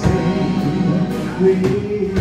Tell me